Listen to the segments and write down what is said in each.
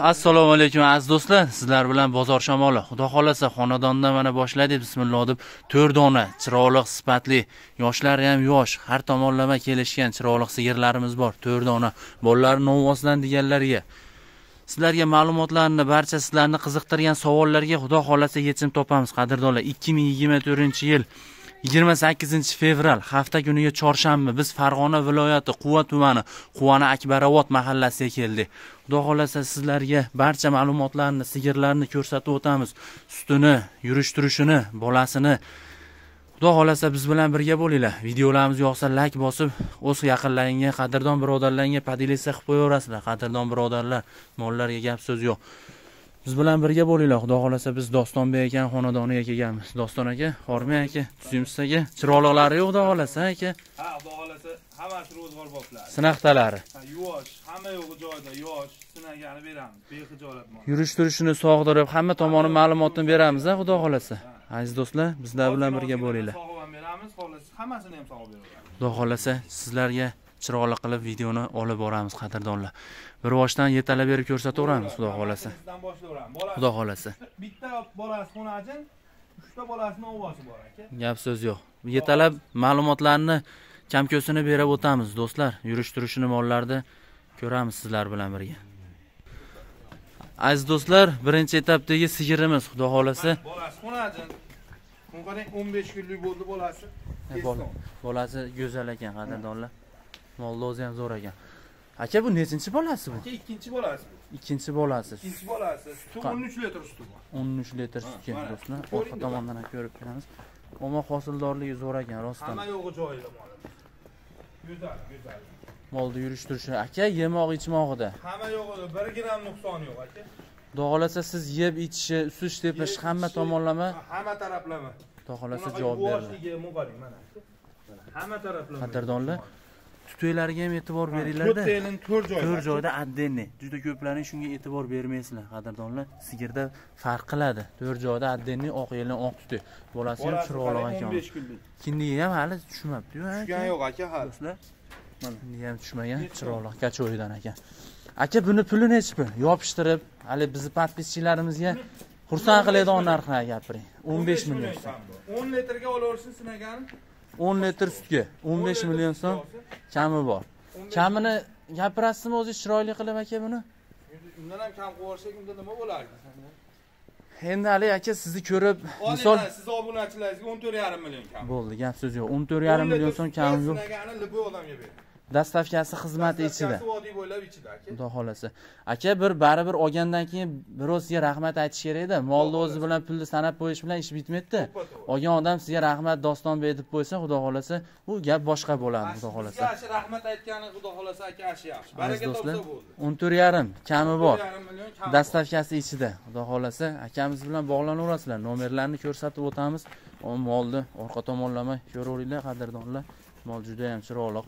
assalomu alaykum aziz do'stlar. Sizlar bilan bozor shamoli. Xudo xohlasa xonadondan mana boshladik bismillah deb to'rt dona chiroyli sifatli yoshlari ham yosh har tomonlama kelishgan chiroyli sigirlarimiz bor. To'rt dona bolalar novvosidan deganlarga sizlarga ma'lumotlarni barcha sizlarni qiziqtirgan savollarga xudo xohlasa yechim topamiz. Qadrdonlar ikki ming yigirma to'rtinchi yil yigirma sakkizinchi fevral hafta kuniga chorshanba biz farg'ona viloyati quva tumani quvona akbarovod mahallasiga keldik. Xudo xohlasa sizlarga barcha ma'lumotlarni sigirlarni ko'rsatib o'tamiz. Sutini yurish turishini bolasini. Xudo xohlasa biz bilan birga bo'linglar. Videolarimiz yoqsa layk bosib o'z yaqinlaringga qadrdon birodarlaringga podelitsiya qilib qo'yaverasizlar. Qadrdon birodarlar mollarga gap so'z yo'q. Biz bilan birga bo'linglar. Xudo xohlasa biz dostonbek aka xonadoniga kelganmiz. Doston aka hormang aka tuzimiz aka chiroyliqlari yo'q xudo xohlasa aka. Ha xudo xohlasa hammasi ro'zg'or boplari sinaqtalari. Ha, yuvosh. Hamma yo'g'i joyida yosh sinagani beramiz. Bexijolat yurish turishini sog'dirib hamma tomoni ma'lumotni beramiz a xudo xohlasa. Aziz do'stlar bizlar bilan birga bo'linglar. sog'ib ham beramiz. Xohlasa hammasini ham sog'ib beraveramiz. Xudo xohlasa sizlarga chiroyli qilib videoni olib boramiz qadrdonlar. Bir boshdan yetalab berib ko'rsataveramiz xudo xohlasa. Xudo xohlasa. Bitta bolasi xunajin uchta bolasini ovozi bor aka. Gap so'z yo'q. Yetalab ma'lumotlarni kamko'sini berib o'tamiz do'stlar. Yurish turishini mollarni ko'ramiz sizlar bilan birga. Aziz do'stlar birinchi etapdagi sigirimiz xudo xohlasa. Bolasi xunajin qarang 15 kunlik bo'ldi bolasi. Bola- bolasi go'zal ekan qadrdonlar molni o'zi ham zo'r ekan. Aka bu nechinchi bolasi bu? Aka ikkinchi bolasi bu. Ikkinchi bolasi. Ikkinchi bolasi. Suti Qa- 13 litr suti bor. 13 litr sutga do'stlar. Orqa tomondan ham ko'rib turamiz umuman hosildorligi zo'r ekan rostdan. Hamma yo'g'i joyida mol go'zal go'zal. Molni yurish turishi aka yemoq ichmog'ida hamma yo'g'ida. 1 gram nuqsoni yo'q aka. Xudo xohlasa siz yeb ichishi usish tepish hamma tomonlama? Hamma taraflama. Xudo xohlasa Bunaqa javob beradi mana. Hamma taraflama. Qadrdonlar tutoylariga ham e'tibor beringlarda to'rt joyda отдельный juda ko'plaring shunga e'tibor bermaysizlar qadrdonlar. Sigirda farq qiladi. To'rt joyda отдельный oq yelin oq tutoy bolasi ham chiroyli ekan. 15 kunlik. Kindiga ham hali tushmabdiyu tushgan yo'q aka hali. Do'stlar Mana. kindiga ham tushmagan chiroyli. Kachoydan ekan aka. Buni puli nechi pul yopishtirib hali bizni подписчиlarimizga xursand qiladigan narxni gapiring. O'n besh million. 10 litrga olaversin sinagani o'n litr sutga. o'n besh million so'm kami bor. Kamini gapirasizmi o'zingiz chiroyli qilib aka buni? Undan ham kam qilib yuborsak unda nima bo'lardi endi haligi aka sizni ko'rib misol sizni obunachilaringizga 14,5 million kam. Bo'ldi gap so'z yo'q. O'n to'rt yarim million so'm kami yo'q. odamga dastavkasi xizmati ichida. vodiy bo'ylab ichida aka. Xudo xohlasa. Aka bir baribir olgandan keyin biroz sizga rahmat aytish kerakda molni o'zi bilan pulni sanab qo'yish bilan ish bitmaydida olgan odam sizga rahmat dostonbek deb qo'ysa xudo xohlasa bu gap boshqa bo'ladi xudo xohlasa. rahmat aytgani xudo xohlasa aka ashi yaxshi. Baraka topsa bo'ldi. O'n to'rt yarim kami bor. 14,5 million kam dastavkasi ichida. Xudo xohlasa akamiz bilan bog'lanaverasizlar nomerlarni ko'rsatib o'tamiz. Molni orqa tomonlama ko'raveringlar qadrdonlar. Mol juda yam chiroyli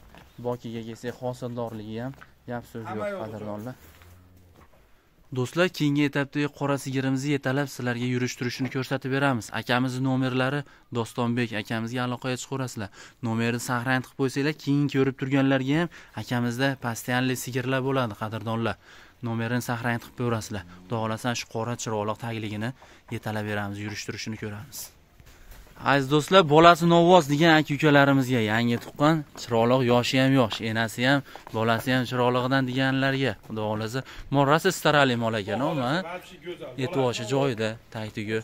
bokiga kelsak hosildorligi ham gap so'z yo'q qadrdonlar do'stlar keyingi etapdagi qora sigirimizni yetalab sizlarga yurish turishini ko'rsatib beramiz. Akamizni nomerlari dostonbek akamizga aloqaga chiqaverasizlar nomerini saqlanib qilib qo'ysanglar keyin ko'rib turganlarga ham akamizda постоянный sigirlar bo'ladi qadrdonlar. Nomerini saqlanib qilib qo'yaverasizlar xudo xohlasa shu qora chiroyli tagligini yetalab beramiz yurish turishini ko'ramiz aziz do'stlar bolasi novvoz degan aka ukalarimizga yangi tuqqan chiroyli yoshi ham yosh enasi ham bolasi ham chiroyligidan deganlarga xudo xohlasa morrasi starali mol ekan umi Вообще joyida tag tugi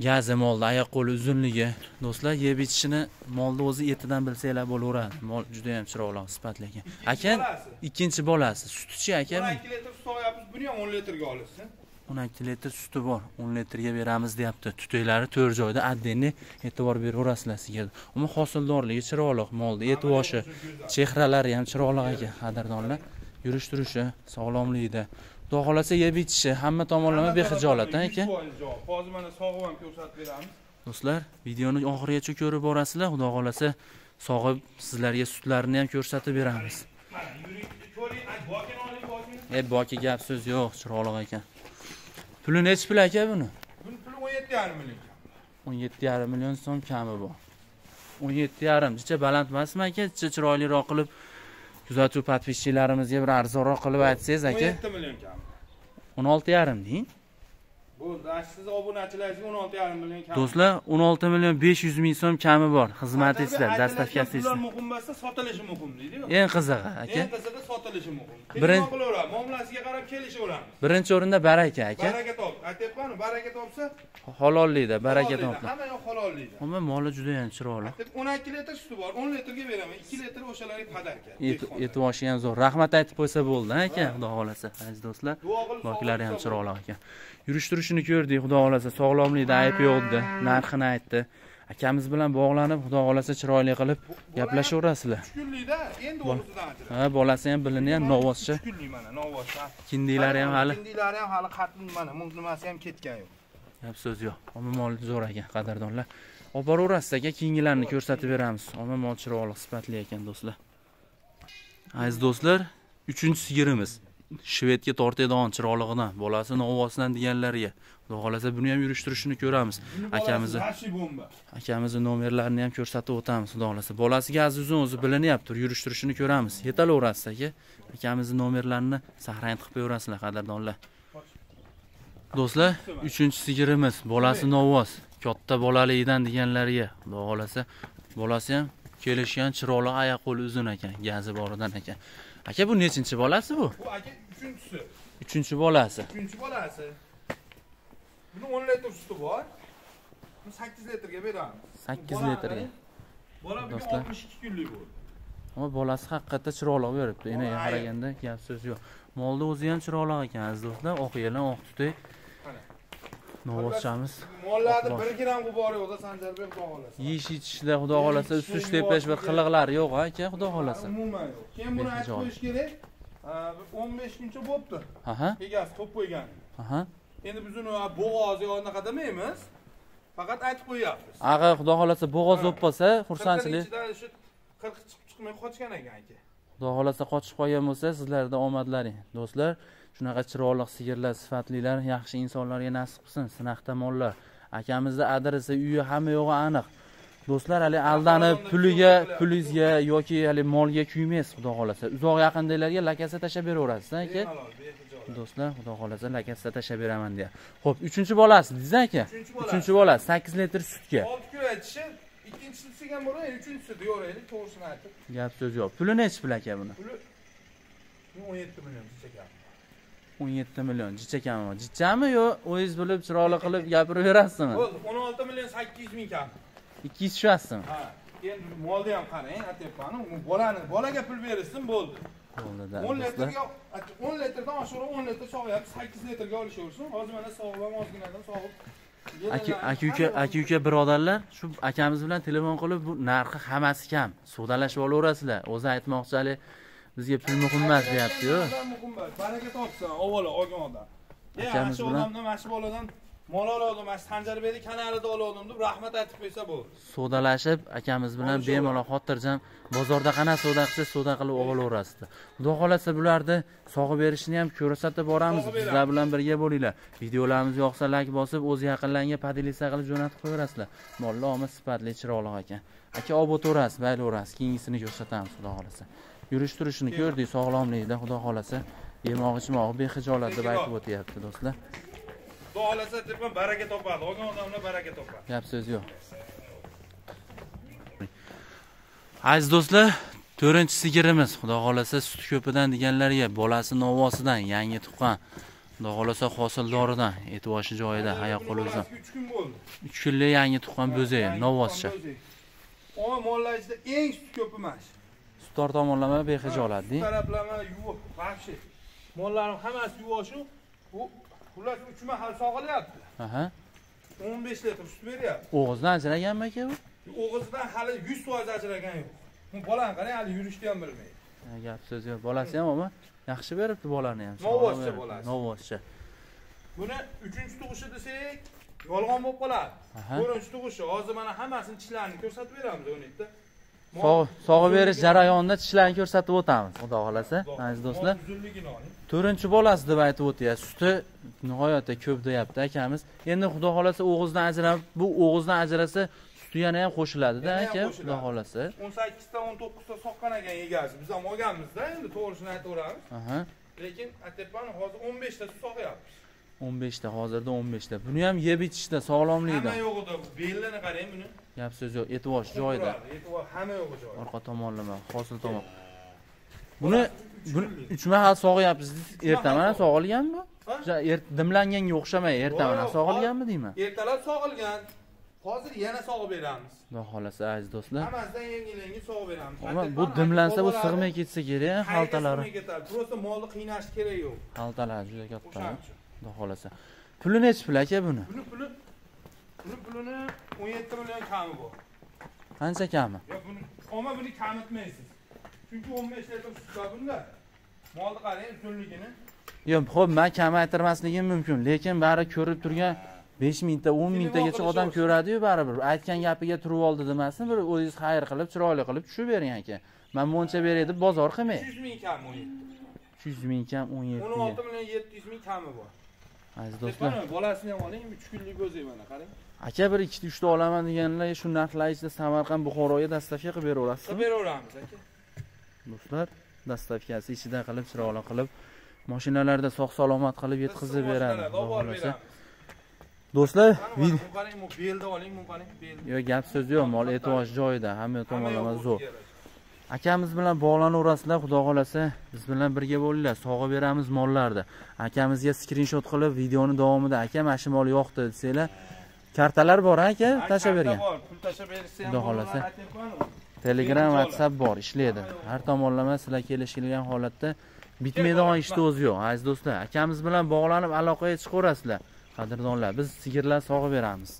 gazi molni oyoq qo'li uzunligi. Do'stlar yeb ichishini molni o'zi etidan bilsanglar bo'laveradi. Mol juda yam chiroyli sifatli ekan aka ikkinchi bolasi sutichi aka 12 litr sut olyapmiz buni ham 10 litrga olasiz o'n ikki litr suti bor o'n litrga beramiz deyapti. Tutoylari to'rt joyda отдельный e'tibor beraverasizlar sizga umuman hosildorligi chiroyli molni eti boshi chehralari ham chiroyli ekan qadrdonlar yurish turishi sog'lomligida xudo xohlasa yeb ichishi hamma tomonlama bexijolat a aka. hozir mana sog'ib ham ko'rsatib beramiz. Do'stlar videoni oxirigacha ko'rib borasizlar. Xudo xohlasa sog'ib sizlarga sutlarini ham ko'rsatib beramiz. E boki gap so'z yo'q chiroyli ekan puli nechi pul aka buni? Buni puli 17,5 million o'n yetti yarim million so'm kami bor. o'n yetti yarim jicha baland emasmi aka? Jicha chiroyliroq qilib kuzatuv подписчиklarimizga bir arzonroq qilib aytsangiz aka. 17 million kam o'n olti yarim deng do'stlar o'n olti million besh yuz ming so'm kami bor. Xizmatingizda Aytilgan dastavkasi pullar muhim bo'lsa sotilishi muhim deydiku eng qizig'i aka. Eng qizig'i sotilishi muhim. Birin- telefon qilaveramiz muomalasiga qarab kelishaveramiz. Birinchi o'rinda baraka aka. Baraka top. Aytyapmanu baraka topsa? Halollikda baraka topdi. hamma yoq halollikda umuman moli judayam chiroyli. O'n ikki litr suti bor o'n litrga beraman ikki litr o'shalarga podarka Et- e'tiboshi ham zo'r. Rahmat aytib qo'ysa bo'ldi aka. Xudo xohlasa aziz do'stlar. Boklari ham chiroyli ekan yurish turishini ko'rdik xudo xohlasa sog'lomlikda ayb yo'qdi narxini aytdi. Akamiz bilan bog'lanib xudo xohlasa chiroyli qilib gaplashaverasizlar. Uch kunlikda endi ha bolasi ham bilini ham uch kunlik mana kindiklari ham hali kindiklari ham hali qatl mana nimasi ham ketgan yo'q. Gap so'z yo'q. Omon zo'r ekan qadrdonlar. Olib boraverasiz aka keyingilarini ko'rsatib beramiz. Omon mol chiroyli sifatli ekan do'stlar. Aziz do'stlar uchinchi sigirimiz shvedga tortadigan chiroylig'idan bolasi novvosidan deganlariga. Xudo xohlasa buni ham yurish turishini ko'ramiz akamizni akamizni nomerlarini ham ko'rsatib o'tamiz xudo xohlasa. Bolasiga azizun o'zi bilinyapti yurish turishini ko'ramiz. Yetaverasiz aka akamizni nomerlarini sahrayn qilib qo'yaverasizlar qadrdonlar. Do'stlar uchinchi sigirimiz bolasi novvos katta bolaligidan deganlariga xudo xohlasa bolasi ham kelishgan chiroyli oyoq qo'li uzun ekan gazi boridan ekan. Aka bu nechinchi bolasi bu? Bu aka uchinchisi uchinchi bolasi uchinchi bolasi buni o'n litr suti bor buni sakkiz litrga beramiz sakkiz litrga bola bugun oltmish ikki kunlik bo'ldi ammo bolasi haqiqatda chiroyli beribdi enaga qaraganda gap so'z yo'q molni o'zi ham chiroyli ekan aziz do'stlar. Oq yelan oq tutak Qani. novvoschamiz mollarni bir gram g'ubori yo'qda sanjarbek xudo xohlasa yeyish ichishda xudo xohlasa ustish teplash bir qiliqlari yo'q aka xudo xohlasa umuman yo'q keyin buni aytib qo'yish kerak o'n besh kuncha bo'libdi egasi to'p qo'ygan. Endi biz uni bo'g'oz yo unaqa demaymiz. Faqat aytib qo'yyapmiz. Ag'a xudo xohlasa bo'g'oz bo'lib qolsa xursandchilik. shu qirq chiqib chiqmay qochgan ekan aka. Xudo xohlasa qochib qolgan bo'lsa sizlarda omadlaring. Do'stlar shunaqa chiroyli sigirlar sifatlilar yaxshi insonlarga nasib qilsin sinaqda mollar akamizni adresi uyi hamma yo'g'i aniq do'stlar hali aldanib puliga pulingizga yoki hali molga kuymaysiz xudo xohlasa. Uzoq yaqindagilarga lakasa tashlab beraverasiz aka? Do'stlar xudo xohlasa lakasida tashlab beraman deya. Ho'p uchinchi bolasi deysiz aka? Uchinchi bolasi. sakkiz litr sutga. Olti kun aytishi ikkinchisi degan bo'laylik uchinchisi deyaveraylik to'g'risini aytib. Gap so'z yo'q. Puli nechi pul aka buni? Puli o'n yetti million ekan o'n yetti million jichakami jichami yo o'zingiz bilib chiroyli qilib gapiraverasizmi? Bo'ldi o'n olti million sakkiz yuz ming kam ikki yuz tushasizmi ha endi molni ham qarang u bolani bolaga pul berilsin bo'ldi. Bo'ldida o'n litrga o'n litrdan oshiqroq o'n litr sog'yapti sakkiz litrga olishaversin. Hozir mana sog'ib ham ozginadan sog'ib. Aka uka aka uka birodarlar shu akamiz bilan telefon qilib bu narxi hammasi kam. Savdolashib olaverasizlar. O'zi aytmoqchi hali bizga pul muhim emas deyaptiyu. Muhim emas baraka topsin avvalo olgan odam Akamiz bilan- mana shu boladan mol shu sanjarbekni kanalida olgandim deb rahmat aytib qo'ysa bo'ldi savdolashib akamiz bilan bemalol xotirjam bozorda qanaqa savdo qilsa savdo qilib olaverasizlar xudo xohlasa bularni sog'ib berishini ham ko'rsatib boramiz. Bizlar bilan birga bo'linglar. Videolarimiz yoqsa layk bosib o'z yaqinlarga podelitsiya qilib jo'natib qo'yaverasizlar. Mollar omad sifatli chiroyli ekan aka olib o'taverasiz baylaverasiz. Keyingisini ko'rsatamiz xudo xohlasa. Yurish turishini ko'rdik sog'lomligida xudo xohlasa. Yemog'i ichmog'i behijolat deb aytib o'tyapti do'stlar xudo xohlasa aytyapman baraka topadi. Olgan odamlar baraka topadi. Gap so'z yo'q. Aziz do'stlar to'rtinchi sigirimiz. Xudo xohlasa sut ko'pidan deganlarga bolasi novvosidan yangi tuqqan. Xudo xohlasa hosildoridan e'tiboshi joyida oyoq qo'li uzun. Uch kun bo'ldi. Uch kunlik yangi tuqqan bo'zayi novvoscha o mollar ichida eng sut ko'pi mana shu sutdor tomonlama behijolat deng taraflama yuvoq вообще mollarim hammasi yuvoshu xullas uch mahal sog'ilyapti. Aha. O'n besh litr sut beryapti. O'g'izdan ajraganmi aka bu o'g'izdan hali yuz foiz ajragan yo'q. Bu bolani qarang hali yurishni ham bilmaydi. Ha, gap so'z yo'q. Bolasi ham ama yaxshi beribdi bolani ham. Beribdi. bolasi. novvoscha buni uchinchi tug'ishi desak yolg'on bo'lib qoladi to'rtinchi tug'ishi hozir mana hammasini tishlarini ko'rsatib beramiz o'n ikkita sog'ib berish jarayonida tishlarni ko'rsatib o'tamiz. Xudo xohlasa aziz do'stlar. To'rtinchi bolasi deb aytib o'tyapti. Suti nihoyatda ko'p deyapti akamiz. Endi xudo xohlasa o'g'izdan ajrab bu o'g'izdan ajrasa suti yana ham qo'shiladida aka xudo xohlasa. O'n sakkizta o'n to'qqizta soqqan ekan egasi. Biz ham olganmizda endi to'g'risini aytaveramiz. Lekin atepani hozir 15 ta sog'yapmiz 15 ta hozirda 15 ta buni ham yeb ichishda sog'lomlikda. Hamma yo'g'ida belini qarang buni. Gap so'z yo'q e'tibor joyida e'tibor hamma yo'g'i joyida orqa tomonlama hosil tomon. Buni uch mahal sog'yapsiz ertaman sog'ilganmi? Er- dimlanganga o'xshamay ertaman sog'ilganmi deyman. ertalab sog'ilgan. Hozir yana sog'ib beramiz. Xudo xohlasa aziz do'stlar. Hammasidan yengil yengil sog'ib beramiz. Bu dimlansa bu sig'may ketsa kerak xaltalari. sig'may ketadi просто molni qiynash kerak yo'q. Xaltalari juda katta xudo xohlasa puli nechi pul aka buni buni puli buni pulini 17 million kami bor qancha kami Yo'q buni omma buni kamitmaysiz. Chunki 15 litr sut bor bunda. Molni qarang uzunligini. yo'q ho'p man kamaytirmasligim mumkin lekin bari ko'rib turgan besh mingta o'n mingtagacha odam ko'radiyu baribir aytgan gapiga turib oldi demasdan bir o'zingiz xayr qilib chiroyli qilib tushib bering aka man buncha beray deb bozor qilmang 300 ming kami 17. uch yuz ming kam o'n yetti 16 million 700 ming kami bor. Aziz do'stlar. bolasini ham oling, 3 kunlik o'zi mana qarang. aka bir ikkita uchta olaman deganlar shu narxlar ichida samarqand buxoroga dostavka qilib Qilib beraverasizmi beraveramiz aka. do'stlar dostavkasi ichida qilib chiroyli qilib mashinalarda sog' salomat qilib yetkazib beradi xohlasa do'stlar qarang, belni oling, bu qarang, yo'q gap so'z yo'q mol e'tibor joyida hamma tomonlama zo'r. Akamiz bilan bog'lanaverasizlar xudo xohlasa biz bilan birga bo'linglar sog'ib beramiz mollarni. Akamizga skrinshot qilib videoni davomida aka mana shu mol yoqdi desanglar kartalar bor aka? Tashlab bergan bor, Pul tashlab bersa ham Xudo xohlasa. telegram whatsapp bor ishlaydi. Har tomonlama sizlar kelishilgan holatda bitmaydigan ishni o'zi yo'q aziz do'stlar. Akamiz bilan bog'lanib aloqaga chiqaverasizlar qadrdonlar. Biz sigirlar sog'ib beramiz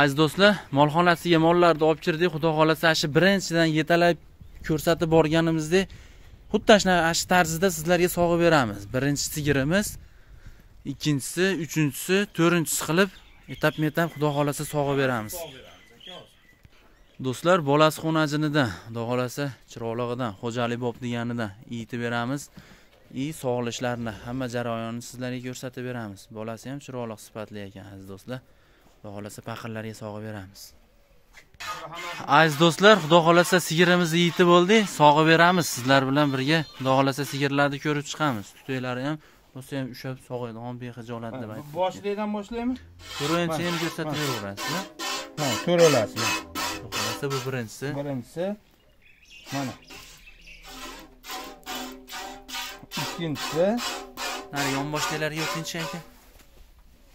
aziz do'stlar molxonasiga mollarni olib kirdik. Xudo xohlasa shu birinchidan yetalab ko'rsatib borganimizdek xuddi ana shu tarzida sizlarga sog'ib beramiz. Birinchi sigirimiz ikkinchisi uchinchisi to'rtinchisi qilib etapma etap xudo xohlasa sog'ib beramiz. Do'stlar bolasi xunajinidan xudo xohlasa chiroqlig'idan xo'jalik bob deganidan iyitib beramiz. И sog'lishlarini hamma jarayonini sizlarga ko'rsatib beramiz. Bolasi ham chiroyli sifatli ekan aziz do'stlar. Xudo xohlasa paqirlarga sog'ib beramiz aziz do'stlar xudo xohlasa sigirimizni yeyitib bo'ldik sog'ib beramiz sizlar bilan birga xudo xohlasa sigirlarni ko'rib chiqamiz tutaklari ham rosa ham ushlab sog'aydigan behijolat deb aytdik Boshlaydan boshlaymi? birinchini ko'rsatib beraverasizlar Ha, ko'raolasiz. xudo xohlasa bu birinchisi Birinchisi mana. Ikkinchisi Nari yonboshdagilarga o'tinchi aka.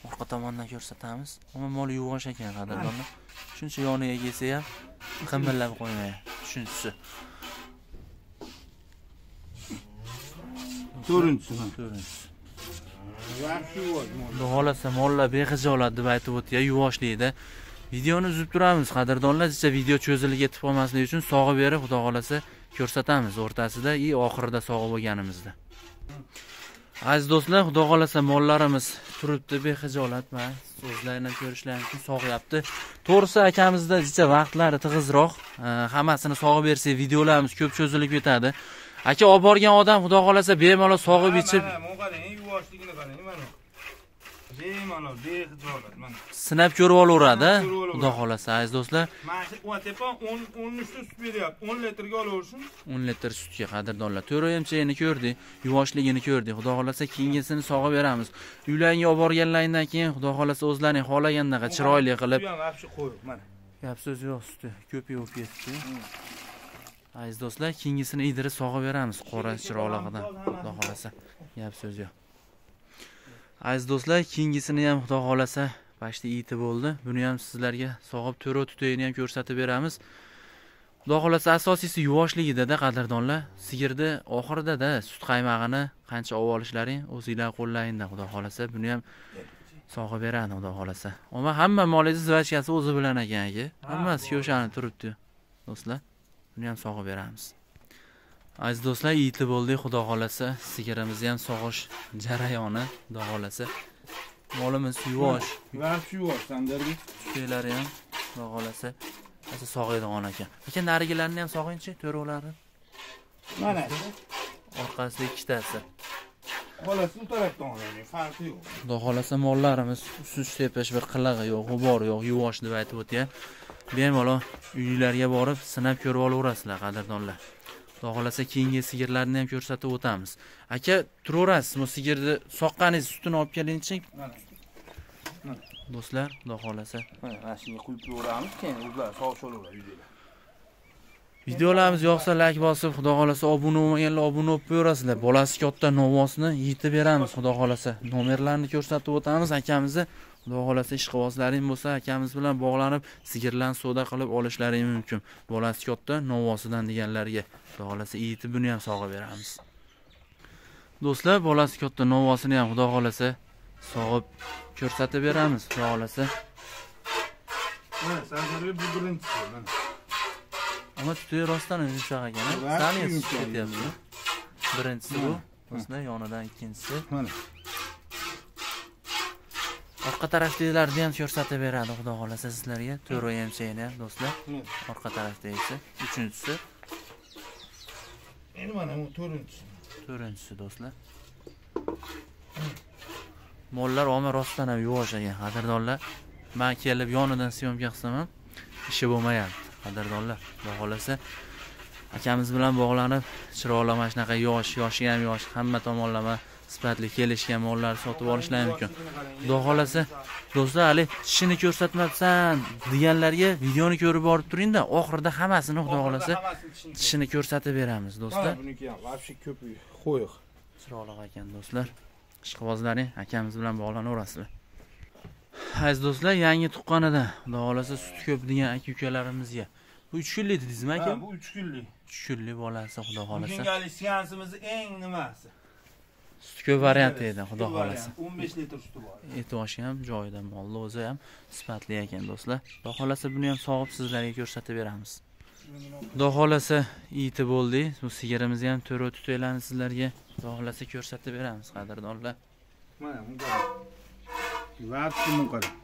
Orqa tomondan ko'rsatamiz. Umuman mol yuvosh ekan qadrdonlar. Shuncha yoniga kelsa ham qimirlab qo'ymaydi. Shunchisi. to'rtinchisi. To'rtinchisi. Xudo xohlasa mollar behijolat deb aytib o'tdi yuvoshlikda. Videoni uzib turamiz qadrdonlar. Sizcha video cho'zilib ketib qolmasligi uchun sog'ib berib, xudo xohlasa ko'rsatamiz o'rtasida i oxirida sog'ib bo'lganimizda. Aziz do'stlar, xudo xohlasa mollarimiz turibdi bexijolatman so'zlarni uchun sog'yapti. To'g'risi akamizda jicha vaqtlari tig'izroq. Hammasini sog'ib bersak videolarimiz ko'p cho'zilib ketadi. Aka olib borgan odam xudo xohlasa bemalol sog'ib ichib Mana bu qarang, yuvoshligini qarang. Bemalol, behijolat mana. sinab ko'rib olaveradi. Xudo xohlasa aziz do'stlar, Mana shu Uatepa 10 10 uchta sut beryapti. 10 litrga olaversin. 10 litr sutga qadrdonlar. To'rayimchayini ko'rdik, yuvoshligini ko'rdik. Xudo xohlasa keyingisini sog'ib beramiz. Uylaringga olib borganlaringdan keyin xudo xohlasa o'zlaring xohlagandaqa chiroyli qilib mana. Gap so'z yo'q suti ko'payib bo'lib ketdi. Aziz do'stlar, keyingisini idirib sog'ib beramiz qora chiroqligidan. Xudo xolasa. Gap so'z yo'q. Aziz do'stlar, keyingisini ham xudo xolasa bashta iti bo'ldi. Buni ham sizlarga sog'ib to'ro tutayini ham ko'rsatib beramiz. Xudo xolasa asosiysi yuvvoshligida-da qadrdonlar. Sigirni oxirida-da sut qaymog'ini qancha olib olishlaring o'zinglar qo'llaringda xudo xolasa. Buni ham sog'ib beradi xudo xolasa. Ammo hamma molingiz zvachkasi o'zi bilan ekan aka. Hammasi ko'shanib turibdi. Do'stlar, buni ham sog'ib beramiz. Aziz do'stlar, yetib bo'ldik, xudo xolasa. Sigirimizni ham sog'ish jarayoni, xudo xolasa. Molimiz yuvosh, вообще yuvosh sandarga. tuyaklari ham xudo xolasa. Asa sog'aydigan ekan. Aka narigilarni ham sog'ingchi, to'rovlarni. Mana. Orqasida ikkitasi. Xolasi u tarafdan olaylik, farqi yo'q. Xudo xolasa mollarimiz usish tepish bir qilig'i yo'q, g'ubori yo'q, yuvosh deb aytib o'tgan. Bemalol uylarga borib sinab ko'rib olaverasizlar, qadrdonlar. Xudo xohlasa keyingi sigirlarni ham ko'rsatib o'tamiz. Aka turaverasiz bu sigirni soqqaningiz sutini olib kelingchi do'stlar xudo xohlasa mana shunga quyib yuboramiz keyin o'zlari sog' sholaveradi videolar videolarimiz yoqsa layk bosib xudo xohlasa obuna bo'lmaganlar obuna bo'lib qo'yaverasizlar. Bolasi katta novvosini yetib beramiz xudo xohlasa nomerlarni ko'rsatib o'tamiz akamizni xudo xohlasa ishqibozlaring bo'lsa akamiz bilan bog'lanib sigirlarni savdo qilib olishlaring mumkin. Bolasi katta novvosidan deganlarga. Xudo xohlasa yetib buni ham sog'ib beramiz. Do'stlar bolasi katta novvosini ham xudo xohlasa sog'ib ko'rsatib beramiz. Xudo xohlasa mana sanjarga bu birinchisi mana Ama tutuyor rostdan yumshoq ekan sal ketyapti. birinchisi bu do'stlar yonidan ikkinchisi. Mana orqa tarafdagilarni ham ko'rsatib beradi xudo xohlasa sizlarga. To'ra emchakni ham do'stlar. Orqa tarafdagisi uchinchisi. Endi mana bu to'rtinchisi. To'rtinchisi do'stlar. Mollar omma rostdan ham yuvosh ekan qadrdonlar. Man kelib yonidan syomka qilsam ham ishi bo'lmayapti qadrdonlar. Xudo xohlasa akamiz bilan bog'lanib chiroyli mana shunaqa yosh yoshi ham yosh hamma tomonlama sifatli kelishgan mollarni sotib olishlar mumkin. Xudo xohlasa do'stlar hali tishini ko'rsatmabsan deganlarga videoni ko'rib borib turingda oxirida hammasini xudo xohlasa tishini ko'rsatib beramiz do'stlar. buniki ham вообще ko'p qo'yiq chiroyli ekan do'stlar. Ishqibozlaring akamiz bilan bog'lanaverasizlar aziz do'stlar yangi tuqqanidan xudo xohlasa suti ko'p degan aka ukalarimizga. Bu uch kunlik dedingizmi aka? bu uch kunlik. Uch kunlik bolasi xudo xohlasa. bugungi seansimizni eng nimasi suti ko'p varianti edi xudo xohlasa. O'n besh litr suti bor e'tiboshi ham joyida molni o'zi ham sifatli ekan do'stlar. Xudo xohlasa buni ham sog'ib sizlarga ko'rsatib beramiz. Xudo xohlasa iti bo'ldi. Bu sigirimizni ham to'ra tutaylarni sizlarga. Xudo xohlasa ko'rsatib beramiz qadrdonlar. Mana bu qarang вообще bu qarang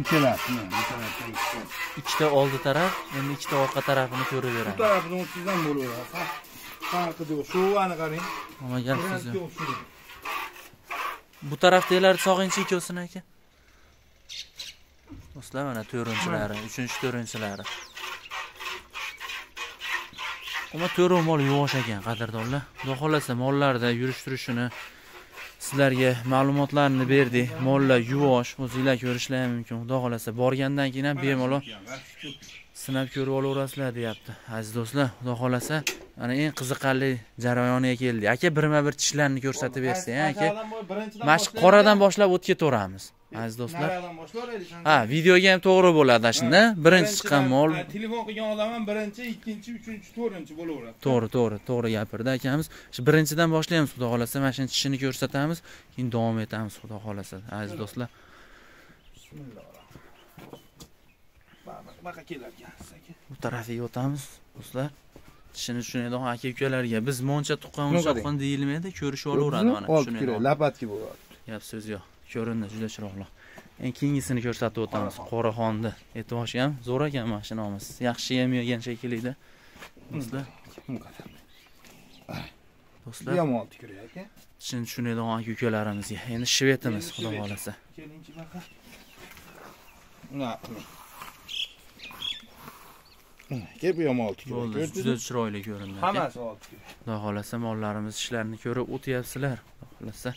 ikkalasi. Ikkita oldi taraf endi ikkita orqa tarafini ko'rib bu tarafini o'ttizdan bo'laveradi. Fa- farqi yo'q. Shu ani qarang nima gap bu tarafdagilar sog'inchi ikkovsini aka? Do'stlar mana to'rtinchilari uchinchi to'rtinchilari ammo to'rov mol yuvosh ekan qadrdonlar. Xudo xohlasa mollarda yurish turishini sizlarga ma'lumotlarni berdik mollar yuvosh o'zinglar ko'rishlar mumkin xudo xohlasa borgandan keyin ham bemalol sinab ko'rib olaverasizlar deyapti aziz do'stlar xudo xohlasa mana eng qiziqarli jarayoniga keldik aka birma bir tishlarni ko'rsatib bersa aka mana shu qoradan boshlab o'tib ketaveramiz aziz do'stlar. ha videoga ham to'g'ri bo'ladi shunda birinchi chiqqan mol telefon qilgan odam ham birinchi ikkinchi uchinchi to'rtinchi bo'laveradi. To'g'ri to'g'ri to'g'ri gapirdi akamiz. Shu birinchidan boshlaymiz xudo xohlasa mana shuni tishini ko'rsatamiz keyin davom etamiz xudo xohlasa aziz do'stlar. Kelarkansiz aka bu tarafiga o'tamiz do'stlar. Tishini tushunadigan aka ukalarga. Biz moncha tuqqan Bunaqa deng. tuqqan deyilmaydi ko'rishib olaveradi mana olib tushunadigan. kerak lapatki bo'ladi gap so'z yo'q ko'rindi juda chiroyli eng keyingisini ko'rsatib o'tamiz. Qoraxonni e'tiboshi ham zo'r ekan mashinamiz yaxshi yem yegan shekillida do'stlar. Do'stlar. Ham olti aka. Tishini tushunadigan aka ukalarimizga. Endi shvetimiz Endi xudo xohlasa. Aka bu ham olti bo'ldi juda chiroyli ko'rindi hammasi olti xudo xohlasa mollarimiz ishlarini ko'rib o'tyapsizlar xudo xohlasa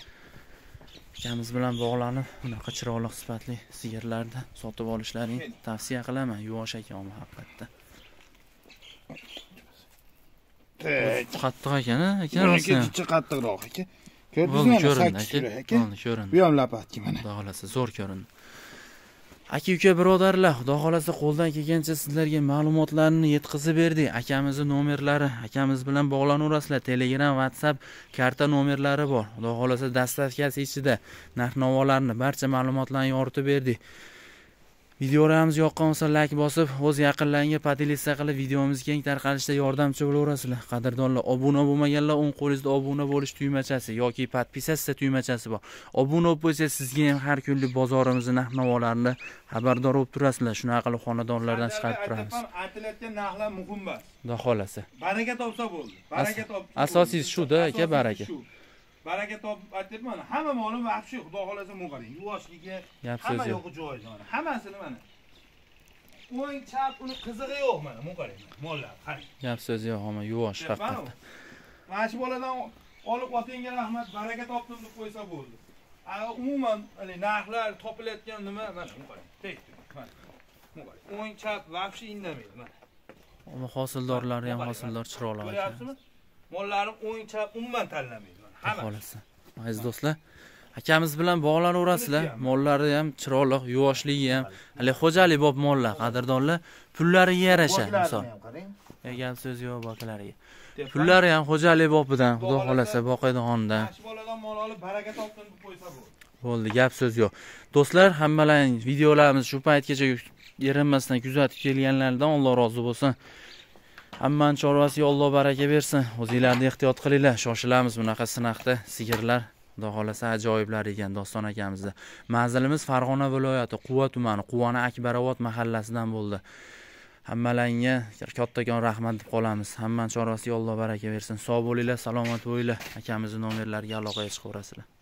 akamiz bilan bog'lanib bunaqa chiroyli sifatli sigirlarni sotib olishlaring tavsiya qilaman yuvosh ekan haqiqatda qattiq ekan aka rostdan chichi qattiqroq aka. Ko'rdingizmi sakkiz aka. ko'rindi. Bu ham lapatki mana. Xudo xohlasa zo'r ko'rindi aka uka birodarlar xudo xohlasa qo'ldan kelgancha sizlarga ma'lumotlarni yetkazib berdik. Akamizni nomerlari akamiz bilan bog'lanaverasizlar telegram whatsapp karta nomerlari bor. Xudo xohlasa dastavkasi ichida narx navolarni barcha ma'lumotlarni yoritib berdik. Videolarimiz yoqqan bo'lsa layk bosib o'z yaqinlaringga podelisiya qilib videomiz keng tarqalishida yordamchi bo'laverasizlar. Qadrdonlar obuna bo'lmaganlar o'ng qo'lingizda obuna bo'lish tugmachasi yoki подписаться tugmachasi bor. Obuna bo'lib qo'ysa sizga ham har kunlik bozorimizni narx navolarini xabardor bo'lib turasizlar. Shunaqa qilib xonadonlardan chiqarib turamiz. aytilayotgan narxlar muhim emas xudo xohlasa. Baraka topsa bo'ldi. Baraka top asosiysi shu-da, aka, baraka. Baraka topib aytyapman hamma molim вообще xudo xohlasa bu qarang yuvoshligi hamma yo'qi joyida mana. Hammasini mana. O'ng chap uni qizig'i yo'q mana bu qarang mollar qarang. Gap so'z yo'q ama yuvosh haqiqatdan mana shu boladan olib otangga rahmat baraka topdim deb qo'ysa bo'ldi. A umuman narxlar topilayotgan nima? Mana tek tek, mana. O'ng chap вообще indamaydi mana. Ama hosildorlari ham hosildor chiroqli ekan ko'ryapsizmi? Mollarim o'ng chap umuman tanlamaydi xohlasa aziz do'stlar akamiz bilan bog'lanaverasizlar. Mollari ham chiroyli yuvoshligi ham. Hali xo'jalik bob mollar qadrdonlar. Pullariga yarasha misol. gap so'z yo'q bokalariga pullari ham xo'jalik bobidan xudo xohlasa boladan mol olib baraka topdim deb qo'ysa bo'ldi. Gap so'z yo'q. Do'stlar hammalaring videolarimizni shu paytgacha erinmasdan kuzatib kelganlardan alloh rozi bo'lsin hammani chorvasiga alloh baraka bersin. O'zinglarni ehtiyot qilinglar. Shoshilamiz bunaqa sinaqda sigirlar. Xudo xohlasa ajoyiblar ekan doston akamizni manzilimiz farg'ona viloyati quva tumani quvona akbaravot mahallasidan bo'ldi. Hammalaringga kattakon rahmat deb qolamiz. Hammani chorvasiga alloh baraka bersin. Sog' bo'linglar salomat bo'linglar. Akamizni nomerlariga aloqaga chiqaverasizlar.